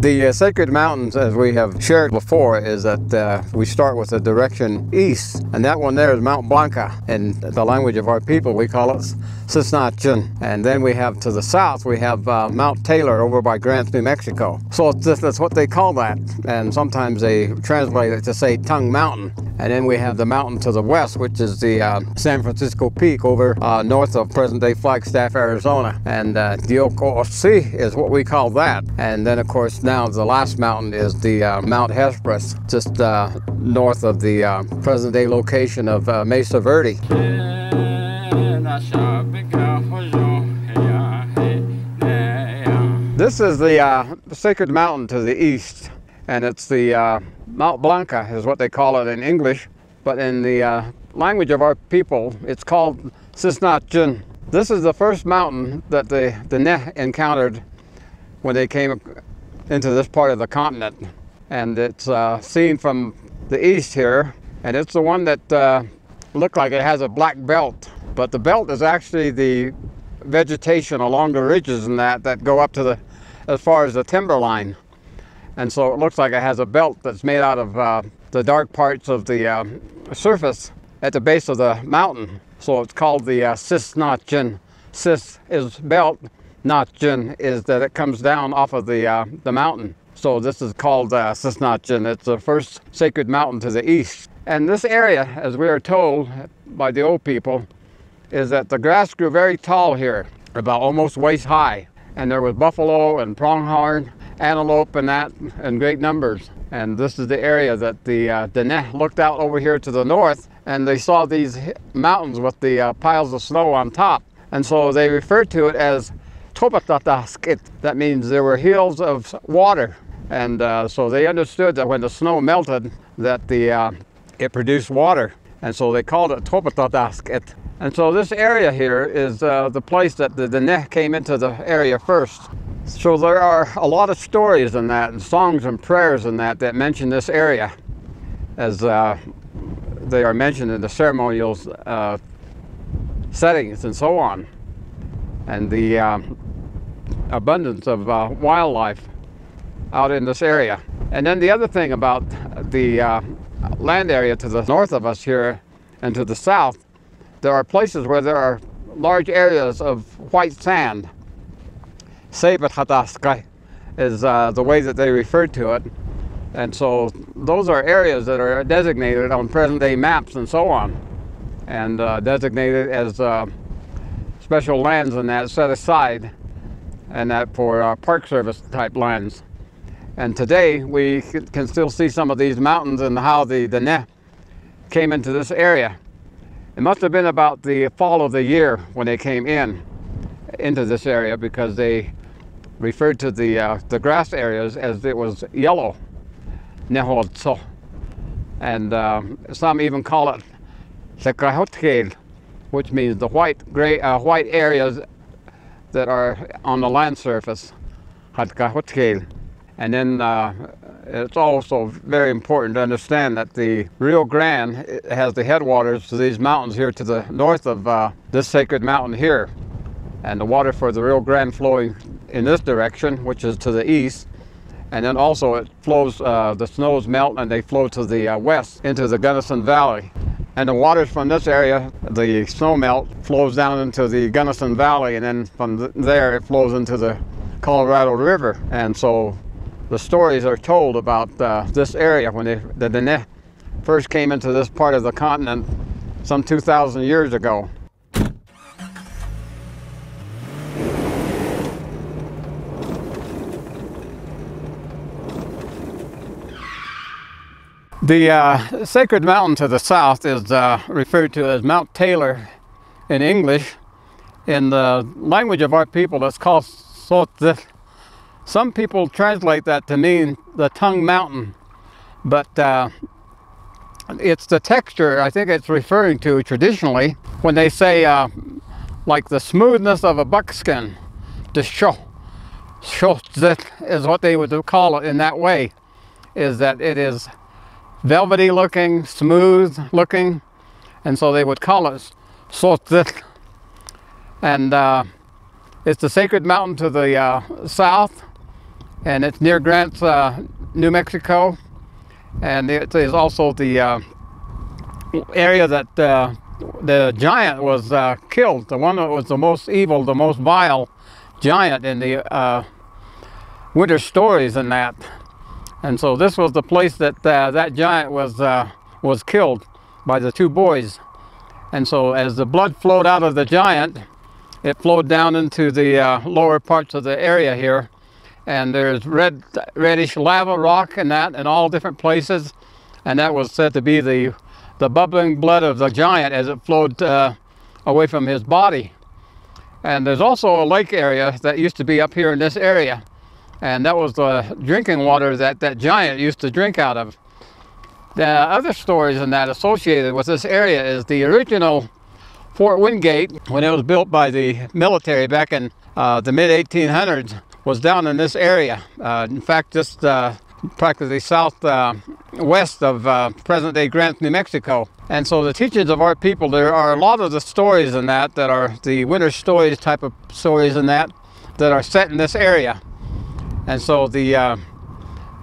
The uh, sacred mountains, as we have shared before, is that uh, we start with the direction east, and that one there is Mount Blanca. In the language of our people, we call it Cisnachin. And then we have to the south, we have uh, Mount Taylor over by Grants, New Mexico. So that's what they call that, and sometimes they translate it to say Tongue Mountain. And then we have the mountain to the west, which is the uh, San Francisco Peak over uh, north of present-day Flagstaff, Arizona. And uh, Diokosi is what we call that. And then, of course, now the last mountain is the uh, Mount Hesperus, just uh, north of the uh, present-day location of uh, Mesa Verde. This is the sacred mountain to the east, and it's the Mount Blanca is what they call it in English, but in the language of our people, it's called Cisnachin. This is the first mountain that the, the Neh encountered when they came into this part of the continent. And it's uh, seen from the east here, and it's the one that uh, looked like it has a black belt. But the belt is actually the vegetation along the ridges and that that go up to the as far as the timberline. And so it looks like it has a belt that's made out of uh, the dark parts of the uh, surface at the base of the mountain. So it's called the uh, Cisnachin. Cis is belt, Nachjin is that it comes down off of the, uh, the mountain. So this is called uh, Cisnachin. It's the first sacred mountain to the east. And this area, as we are told by the old people, is that the grass grew very tall here, about almost waist high. And there was buffalo and pronghorn, antelope and that in great numbers. And this is the area that the uh, Dene looked out over here to the north and they saw these mountains with the uh, piles of snow on top. And so they referred to it as Topatataskit. That means there were hills of water. And uh, so they understood that when the snow melted, that the, uh, it produced water. And so they called it Topatataskit. And so this area here is uh, the place that the, the came into the area first. So there are a lot of stories in that, and songs and prayers in that that mention this area as uh, they are mentioned in the ceremonial uh, settings and so on. And the um, abundance of uh, wildlife out in this area. And then the other thing about the uh, land area to the north of us here and to the south, there are places where there are large areas of white sand. Sebat is uh, the way that they refer to it. And so those are areas that are designated on present day maps and so on, and uh, designated as uh, special lands and that set aside and that for uh, Park Service type lands. And today we can still see some of these mountains and how the, the Neh came into this area. It must have been about the fall of the year when they came in into this area because they referred to the, uh, the grass areas as it was yellow, Neholtso. And uh, some even call it which means the white, gray, uh, white areas that are on the land surface, And then uh, it's also very important to understand that the Rio Grande has the headwaters to these mountains here to the north of uh, this sacred mountain here. And the water for the Rio Grande flowing in this direction, which is to the east. And then also it flows, uh, the snows melt and they flow to the uh, west into the Gunnison Valley. And the waters from this area, the snow melt, flows down into the Gunnison Valley, and then from there it flows into the Colorado River. And so the stories are told about uh, this area when they, the Dene first came into this part of the continent some 2,000 years ago. The uh, sacred mountain to the south is uh, referred to as Mount Taylor in English. In the language of our people, it's called Sotzit. Some people translate that to mean the tongue mountain, but uh, it's the texture I think it's referring to traditionally when they say uh, like the smoothness of a buckskin. The sho, is what they would call it in that way, is that it is velvety looking, smooth looking, and so they would call it Sotzit. And uh, it's the sacred mountain to the uh, south, and it's near Grants, uh, New Mexico, and it is also the uh, area that uh, the giant was uh, killed. The one that was the most evil, the most vile giant in the winter stories and that. And so this was the place that uh, that giant was uh, was killed by the two boys. And so as the blood flowed out of the giant, it flowed down into the uh, lower parts of the area here. And there's red, reddish lava rock and that in all different places. And that was said to be the, the bubbling blood of the giant as it flowed uh, away from his body. And there's also a lake area that used to be up here in this area. And that was the drinking water that that giant used to drink out of. The other stories in that associated with this area is the original Fort Wingate, when it was built by the military back in uh, the mid 1800s, was down in this area. Uh, in fact, just uh, practically southwest uh, of uh, present day Grants, New Mexico. And so the teachings of our people, there are a lot of the stories in that that are the winter stories type of stories in that that are set in this area. And so the uh,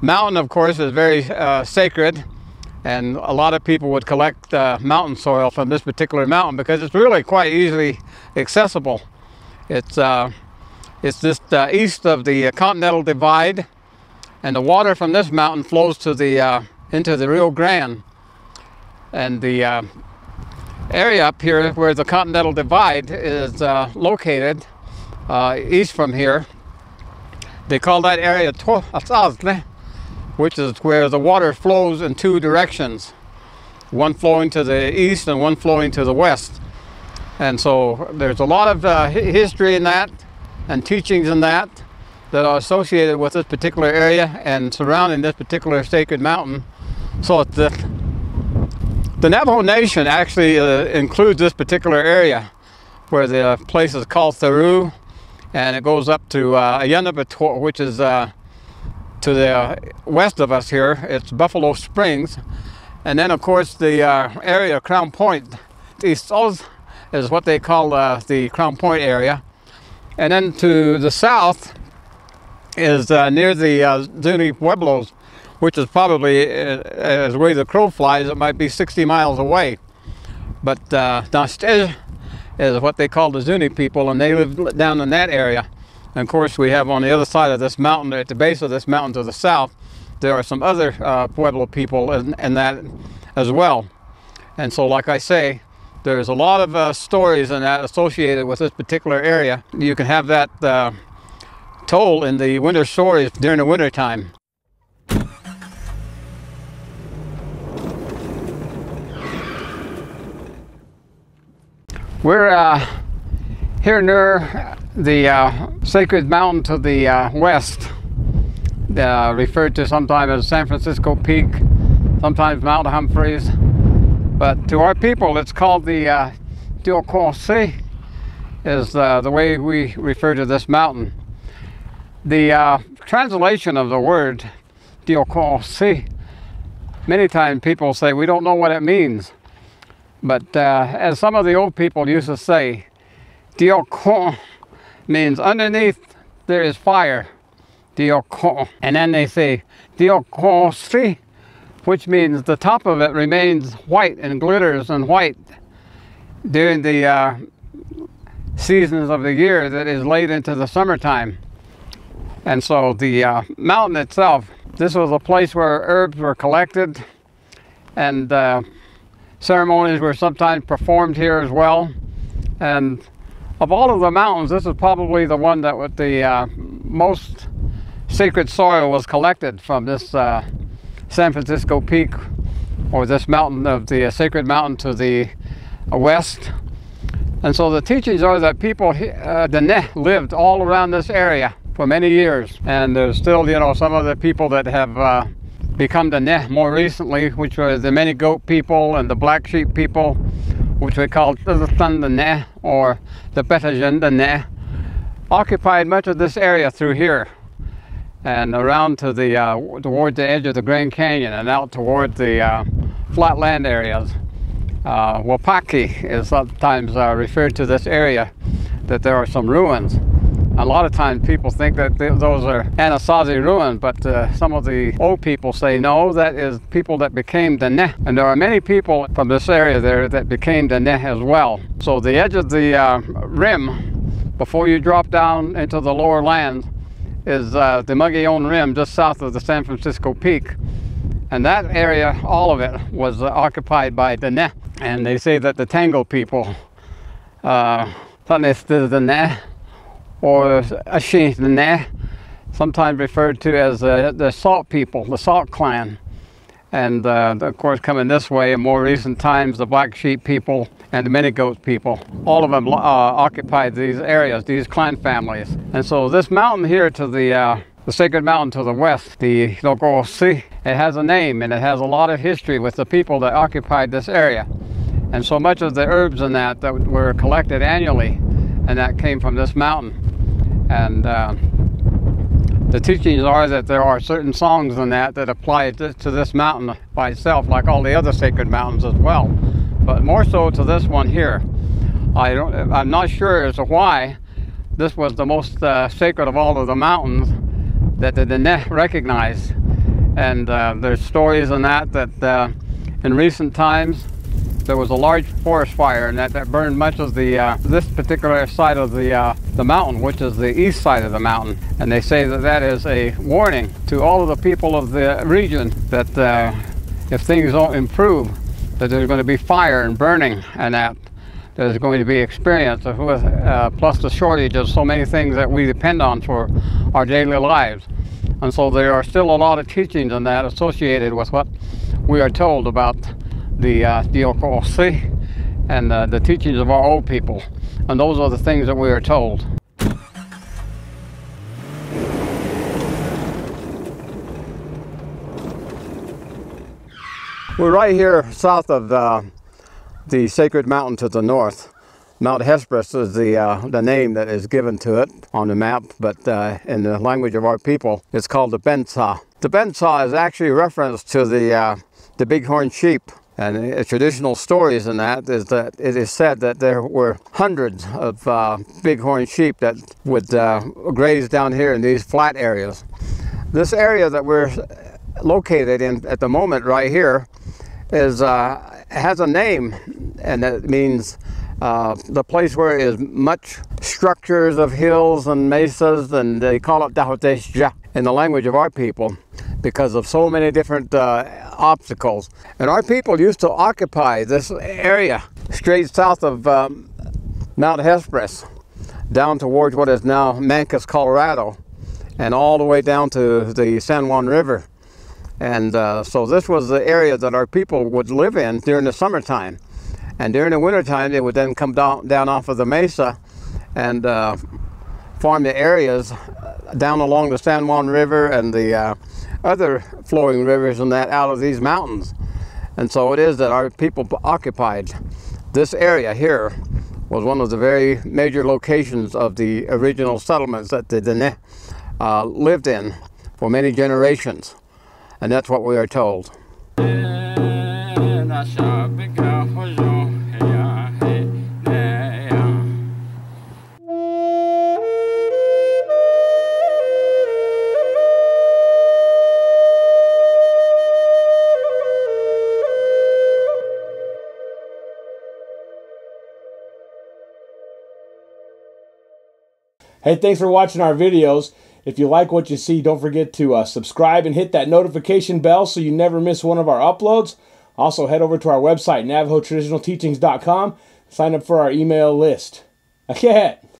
mountain, of course, is very uh, sacred. And a lot of people would collect uh, mountain soil from this particular mountain because it's really quite easily accessible. It's, uh, it's just uh, east of the Continental Divide. And the water from this mountain flows to the, uh, into the Rio Grande. And the area up here where the Continental Divide is located east from here they call that area Toazle, which is where the water flows in two directions, one flowing to the east and one flowing to the west. And so there's a lot of uh, history in that and teachings in that that are associated with this particular area and surrounding this particular sacred mountain. So the, the Navajo Nation actually uh, includes this particular area where the place is called Theru and it goes up to uh, which is uh, to the west of us here. It's Buffalo Springs. And then, of course, the uh, area of Crown Point, east is what they call uh, the Crown Point area. And then to the south is uh, near the uh, Zuni Pueblos, which is probably, uh, as way the crow flies, it might be 60 miles away. But uh, is what they call the Zuni people, and they live down in that area. And of course, we have on the other side of this mountain, at the base of this mountain to the south, there are some other uh, Pueblo people in, in, that as well. And so, like I say, there's a lot of uh, stories in that associated with this particular area. You can have that uh, told in the winter stories during the winter time. We're uh, here near the uh, sacred mountain to the uh, west, uh, referred to sometimes as San Francisco Peak, sometimes Mount Humphreys. But to our people, it's called the uh, is uh, the way we refer to this mountain. The uh, translation of the word Diokose, many times people say we don't know what it means. But uh, as some of the old people used to say, Diokon means underneath there is fire. Diokon. And then they say Diokosri, which means the top of it remains white and glitters and white during the uh, seasons of the year that is late into the summertime. And so the uh, mountain itself, this was a place where herbs were collected and uh, ceremonies were sometimes performed here as well. And of all of the mountains, this is probably the one that with the uh, most sacred soil was collected from this uh, San Francisco Peak or this mountain of the uh, sacred mountain to the uh, west. And so the teachings are that people, uh, the Ne, lived all around this area for many years. And there's still, you know, some of the people that have uh, become the Neh more recently, which was the many goat people and the black sheep people, which we call the Thunder Neh or the Betagenda Neh, occupied much of this area through here and around to the uh, toward the edge of the Grand Canyon and out toward the uh, flatland areas. Uh, Wupatki is sometimes uh, referred to this area that there are some ruins A lot of times people think that th those are Anasazi ruins, but uh, some of the old people say no, that is people that became Dene. And there are many people from this area there that became Dene as well. So the edge of the uh, rim, before you drop down into the lower land, is uh, the Mogollon Rim just south of the San Francisco Peak. And that area, all of it, was uh, occupied by Dene. And they say that the Tango people, uh, Or Ashi sometimes referred to as uh, the Salt people, the Salt clan. And uh, of course, coming this way in more recent times, the Black Sheep people and the Mini-Goat people, all of them uh, occupied these areas, these clan families. And so this mountain here to the, uh, the sacred mountain to the west, the Logosi, it has a name and it has a lot of history with the people that occupied this area. And so much of the herbs in that that were collected annually, and that came from this mountain. And uh, the teachings are that there are certain songs in that that apply to, this mountain by itself, like all the other sacred mountains as well. But more so to this one here. I don't, I'm not sure as to why this was the most uh, sacred of all of the mountains that the Dene recognized. And uh, there's stories in that that uh, in recent times there was a large forest fire and that, that burned much of the uh, this particular side of the uh, the mountain which is the east side of the mountain. And they say that that is a warning to all of the people of the region that uh, if things don't improve that there's going to be fire and burning and that there's going to be experience with uh, plus the shortage of so many things that we depend on for our daily lives. And so there are still a lot of teachings on that associated with what we are told about the uh, Diokosi and uh, the teachings of our old people. And those are the things that we are told. We're right here south of uh, the sacred mountain to the north. Mount Hesperus is the, uh, the name that is given to it on the map, but uh, in the language of our people, it's called the Bensa. The Bensa is actually a reference to the, uh, the bighorn sheep and traditional stories in that is that it is said that there were hundreds of uh, bighorn sheep that would uh, graze down here in these flat areas. This area that we're located in at the moment right here is uh, has a name and it means uh, the place where is much structures of hills and mesas and they call it Dahoteshja in the language of our people because of so many different uh, obstacles. And our people used to occupy this area straight south of um, Mount Hesperus down towards what is now Mancos, Colorado, and all the way down to the San Juan River. And uh, so this was the area that our people would live in during the summertime. And during the wintertime, they would then come down, down off of the mesa and uh, farm the areas down along the San Juan River and the uh, other flowing rivers and that out of these mountains. And so it is that our people occupied this area here was one of the very major locations of the original settlements that the Dene uh, lived in for many generations. And that's what we are told. Hey, thanks for watching our videos. If you like what you see, don't forget to uh, subscribe and hit that notification bell so you never miss one of our uploads. Also, head over to our website, NavajoTraditionalTeachings.com. Sign up for our email list. Okay.